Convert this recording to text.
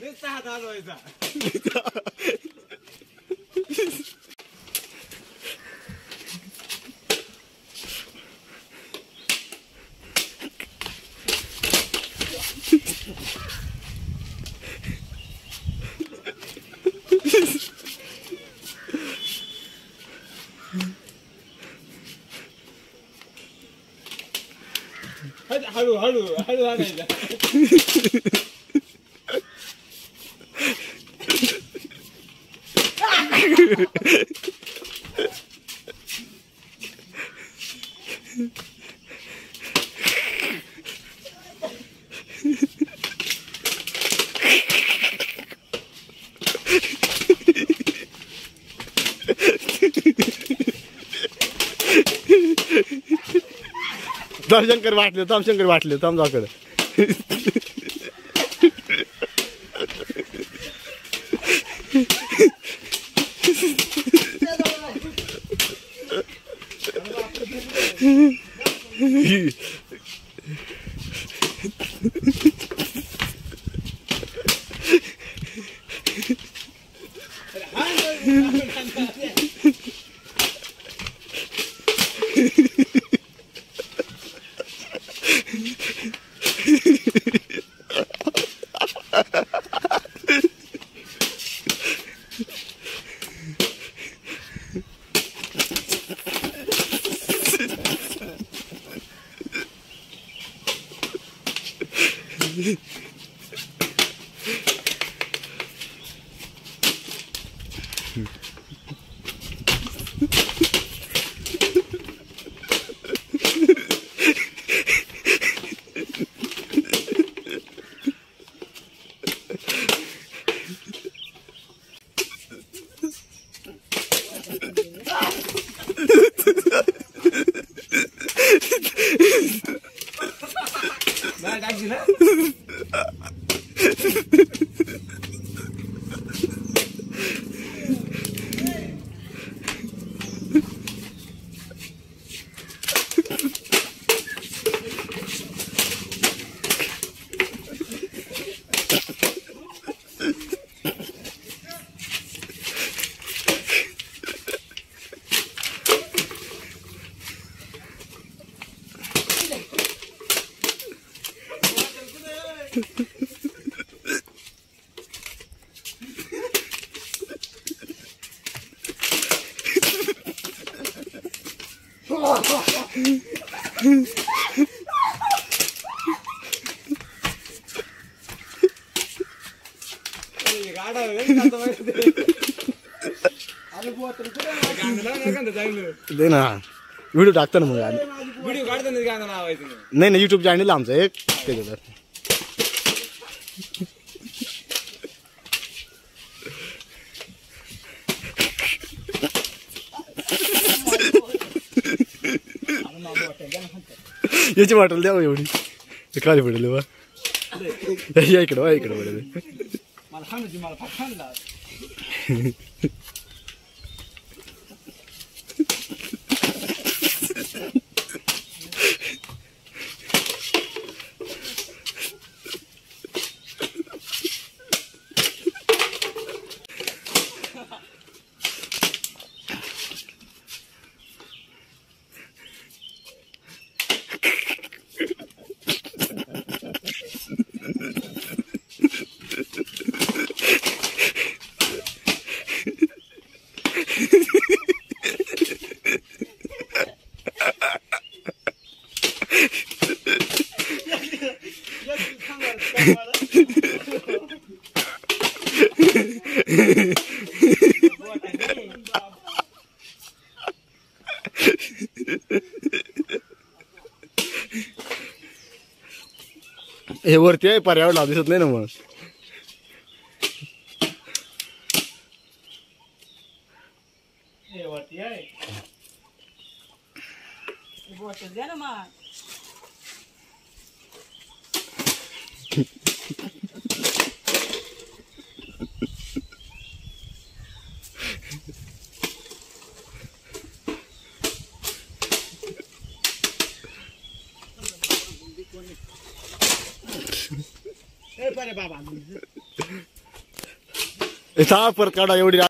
Retardado, Isa. 하루 하루 하루 하나 이제 आणायचा तामशंकर वाटले तामशंकर वाटले तामजाकडे बाहेर you え? Vai, dá de दे ना व्हिडिओ टाकतो ना मग नाही. नाही नाही युट्यूब चॅनल आमचं एक त्याच्यावर ചേച്ചി ബോട്ടൽ ദേ ഓടി കാലി പെടില്ല വാ. അയ്യായിക്കടോ അയക്കടോ പെടൽ हे वरती आहे पर्यावरण लाव दिसत नाही ना मग वरती आहे ए, बाबा सा परत काढा एवढी